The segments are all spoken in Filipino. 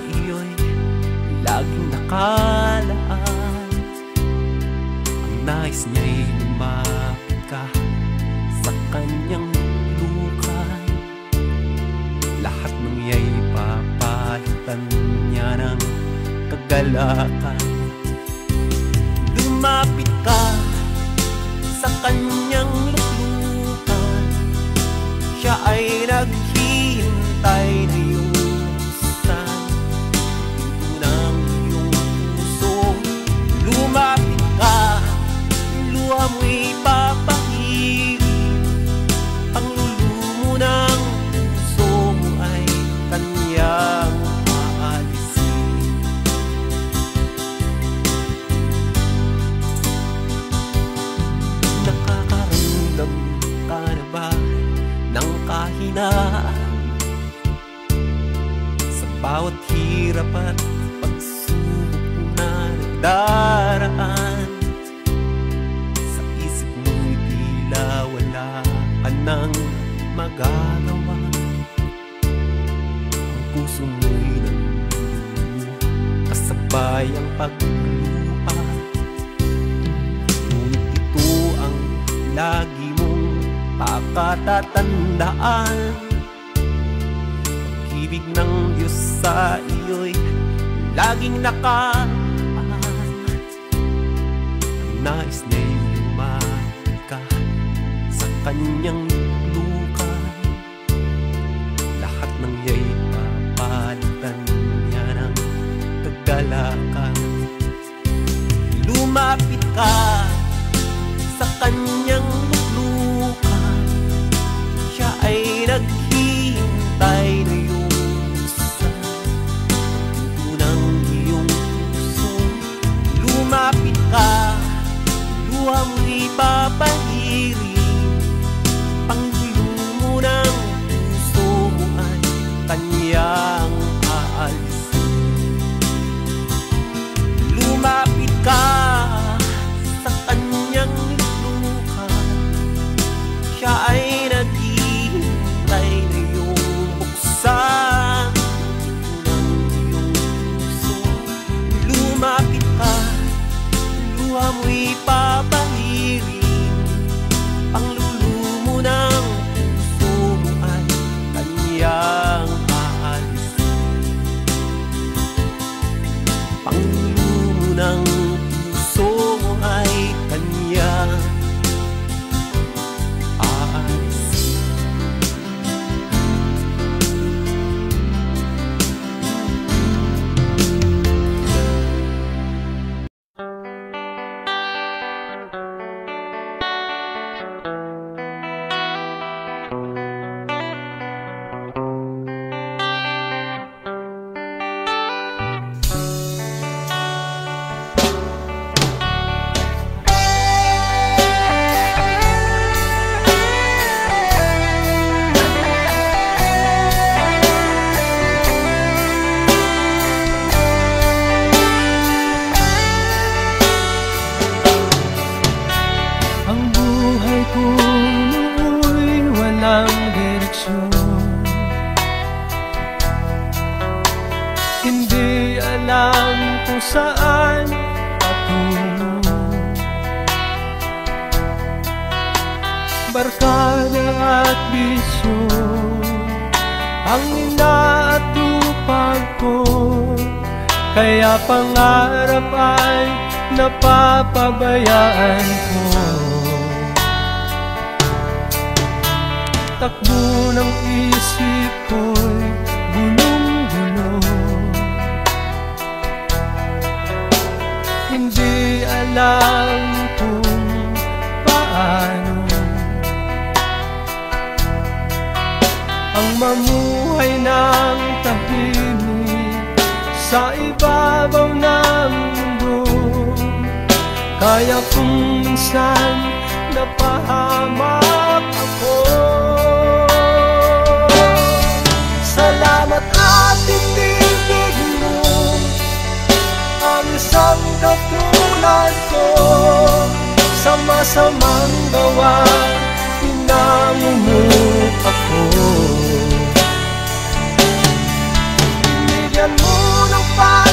iyo'y laging nakalaan Ang nais niya'y lumapit ka sa kanyang lukan Lahat ng iya'y papalitan niya ng kagalakan. Lumapit ka sa kanyang luklukan Siya ay naghihintay na mo'y papahirin Ang lulumo ng puso mo ay kanyang aalisin Nakakaramdam ka na ba ng kahinaan? Sa bawat hirap at pagsubok na nagdaraan ka nang magagawa. Ang puso mo'y nandulumo kasabay ang pagluha Ngunit ito ang lagi mong pakatatandaan Pag-ibig ng Diyos sa iyo'y laging nakaan Ang nais niya'y lumapit ka sa kanyang luha mo'y papahirin Ang lulumo pangarap ay napapabayaan ko. Takbo ng isip ko'y gulong-gulo Hindi alam kung paano. Mamuhay ng tahimik sa ibabaw Kaya kung minsan napahamak ako. Salamat at tinibig mo Ang isang katulad ko. Sa masamang gawa Pinamumuk ako. Binigyan mo ng pag-asa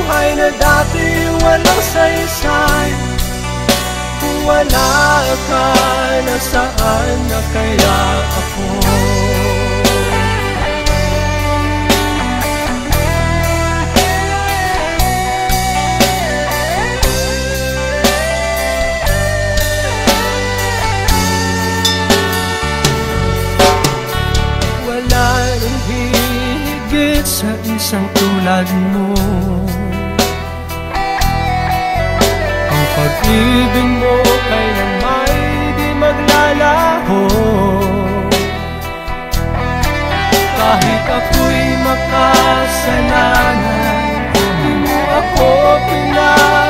Buhay na dati walang saysay Kung wala ka, nasaan na kaya ako? Sa isang tulad mo pag-ibig mo kailan may di maglalaho. Kahit ako'y makasalanan Di mo ako pinabayaan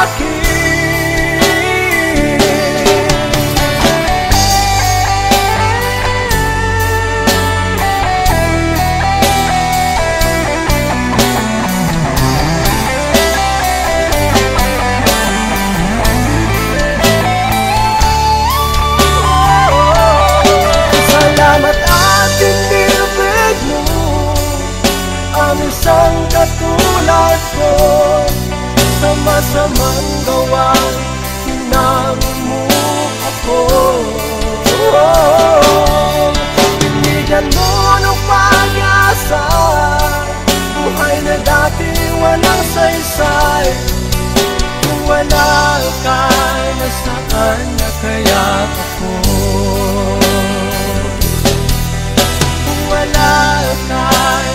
sa walang saysay Kung wala ka, nasaan na kaya ako? Kung wala ka,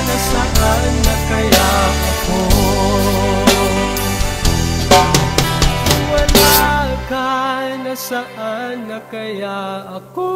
nasaan na kaya ako? Kung wala ka, nasaan na kaya ako?